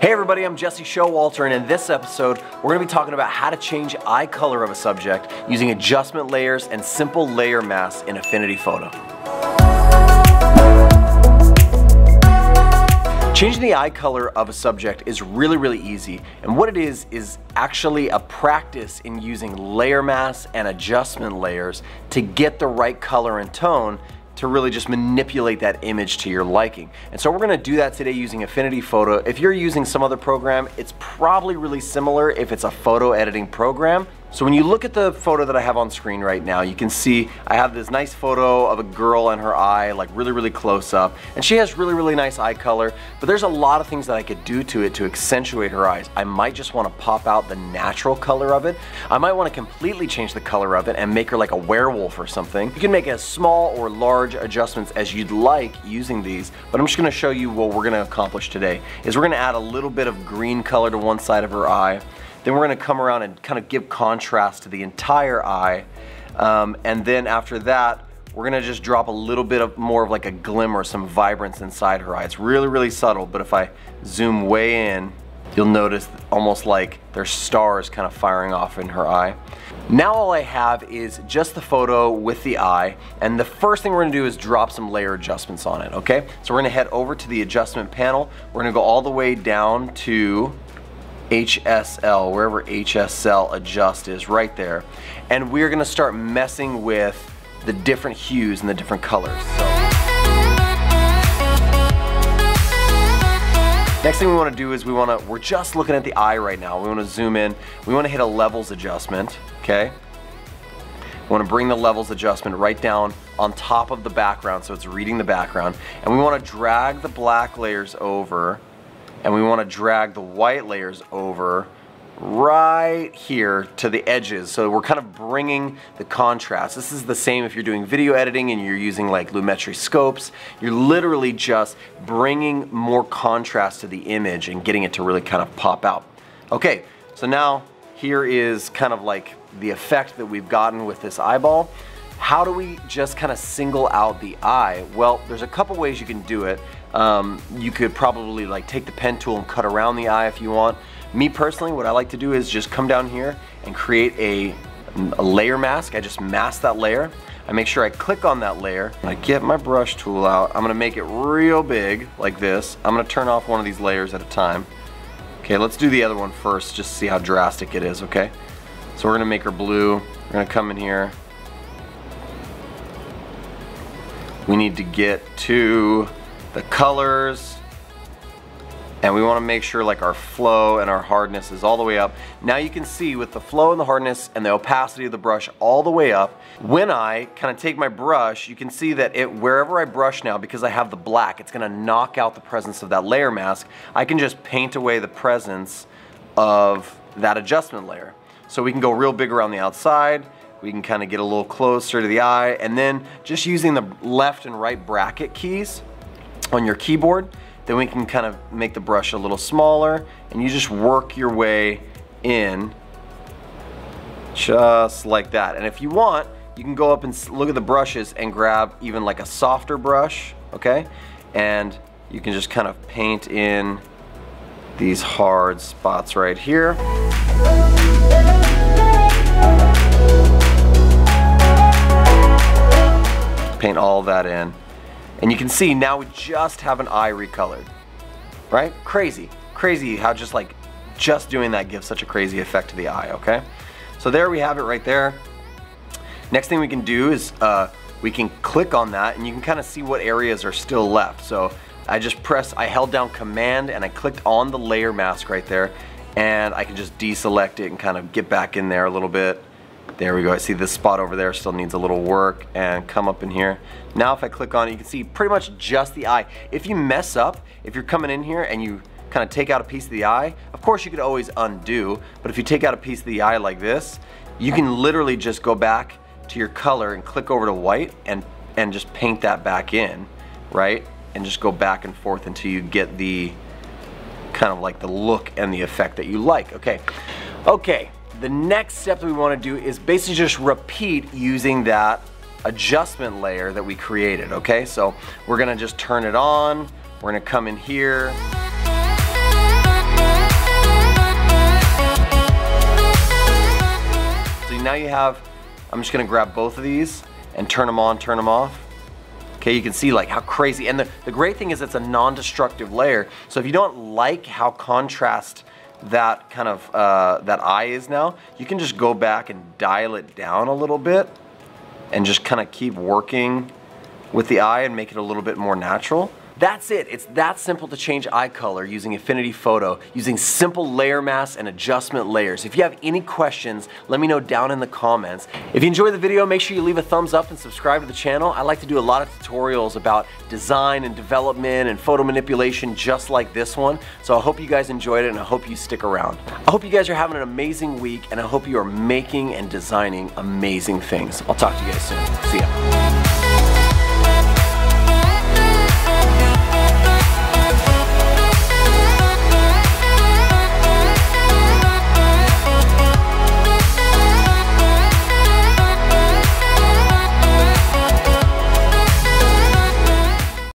Hey everybody, I'm Jesse Showalter and in this episode, we're gonna be talking about how to change eye color of a subject using adjustment layers and simple layer masks in Affinity Photo. Changing the eye color of a subject is really, really easy. And what it is, is actually a practice in using layer masks and adjustment layers to get the right color and tone to really just manipulate that image to your liking. And so we're gonna do that today using Affinity Photo. If you're using some other program, it's probably really similar if it's a photo editing program. So when you look at the photo that I have on screen right now, you can see I have this nice photo of a girl and her eye, like really, really close up. And she has really, really nice eye color, but there's a lot of things that I could do to it to accentuate her eyes. I might just wanna pop out the natural color of it. I might wanna completely change the color of it and make her like a werewolf or something. You can make as small or large adjustments as you'd like using these, but I'm just gonna show you what we're gonna accomplish today, is we're gonna add a little bit of green color to one side of her eye. Then we're gonna come around and kind of give contrast to the entire eye. Um, and then after that, we're gonna just drop a little bit of more of like a glimmer, some vibrance inside her eye. It's really, really subtle, but if I zoom way in, you'll notice almost like there's stars kind of firing off in her eye. Now all I have is just the photo with the eye, and the first thing we're gonna do is drop some layer adjustments on it, okay? So we're gonna head over to the adjustment panel. We're gonna go all the way down to HSL, wherever HSL adjust is, right there. And we're gonna start messing with the different hues and the different colors. So. Next thing we wanna do is we wanna, we're just looking at the eye right now. We wanna zoom in. We wanna hit a levels adjustment, okay? We wanna bring the levels adjustment right down on top of the background so it's reading the background. And we wanna drag the black layers over and we want to drag the white layers over right here to the edges. So we're kind of bringing the contrast. This is the same if you're doing video editing and you're using like Lumetri scopes. You're literally just bringing more contrast to the image and getting it to really kind of pop out. Okay, so now here is kind of like the effect that we've gotten with this eyeball. How do we just kind of single out the eye? Well, there's a couple ways you can do it. Um, you could probably like take the pen tool and cut around the eye if you want. Me personally, what I like to do is just come down here and create a, a layer mask. I just mask that layer. I make sure I click on that layer. I get my brush tool out. I'm gonna make it real big like this. I'm gonna turn off one of these layers at a time. Okay, let's do the other one first just see how drastic it is, okay? So we're gonna make her blue. We're gonna come in here, We need to get to the colors and we want to make sure like our flow and our hardness is all the way up. Now you can see with the flow and the hardness and the opacity of the brush all the way up, when I kind of take my brush, you can see that it wherever I brush now, because I have the black, it's gonna knock out the presence of that layer mask. I can just paint away the presence of that adjustment layer. So we can go real big around the outside, we can kind of get a little closer to the eye and then just using the left and right bracket keys on your keyboard then we can kind of make the brush a little smaller and you just work your way in just like that. And if you want you can go up and look at the brushes and grab even like a softer brush okay? And you can just kind of paint in these hard spots right here. Paint all that in. And you can see now we just have an eye recolored, right? Crazy, crazy how just like, just doing that gives such a crazy effect to the eye, okay? So there we have it right there. Next thing we can do is uh, we can click on that and you can kind of see what areas are still left. So I just press, I held down command and I clicked on the layer mask right there and I can just deselect it and kind of get back in there a little bit there we go. I see this spot over there still needs a little work and come up in here. Now if I click on it, you can see pretty much just the eye. If you mess up, if you're coming in here and you kind of take out a piece of the eye, of course you could always undo, but if you take out a piece of the eye like this, you can literally just go back to your color and click over to white and, and just paint that back in, right? And just go back and forth until you get the kind of like the look and the effect that you like. Okay, okay. The next step that we wanna do is basically just repeat using that adjustment layer that we created, okay? So we're gonna just turn it on, we're gonna come in here, So now you have, I'm just gonna grab both of these and turn them on, turn them off. Okay, you can see like how crazy, and the, the great thing is it's a non-destructive layer. So if you don't like how contrast that kind of, uh, that eye is now, you can just go back and dial it down a little bit and just kind of keep working with the eye and make it a little bit more natural. That's it. It's that simple to change eye color using Affinity Photo, using simple layer masks and adjustment layers. If you have any questions, let me know down in the comments. If you enjoyed the video, make sure you leave a thumbs up and subscribe to the channel. I like to do a lot of tutorials about design and development and photo manipulation just like this one. So I hope you guys enjoyed it and I hope you stick around. I hope you guys are having an amazing week and I hope you are making and designing amazing things. I'll talk to you guys soon. See ya.